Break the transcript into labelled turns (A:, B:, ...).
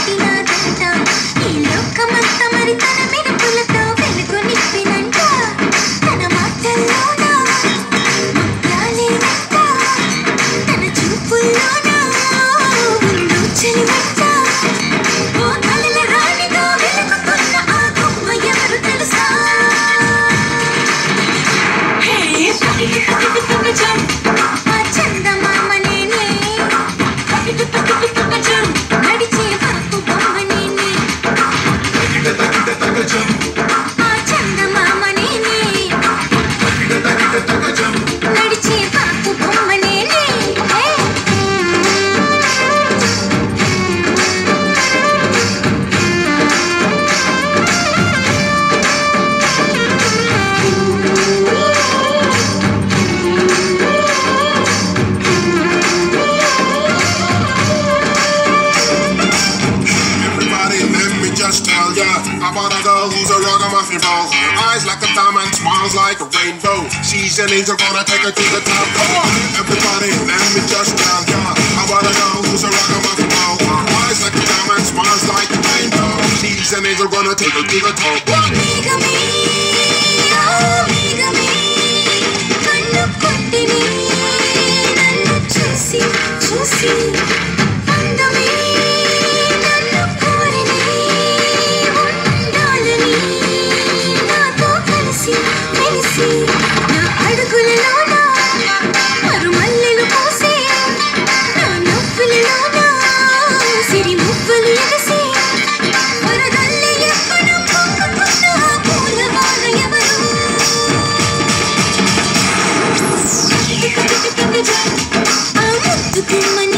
A: happiness. girl who's a ragamuffin ball. Her eyes like a diamond, smiles like a rainbow. She's an angel, gonna take her to the top. Come on, everybody, let me just tell ya. I wanna know who's a ragamuffin ball. Her eyes like a diamond, smiles like a rainbow. She's an angel, gonna take her to the top.
B: One. See, I'm not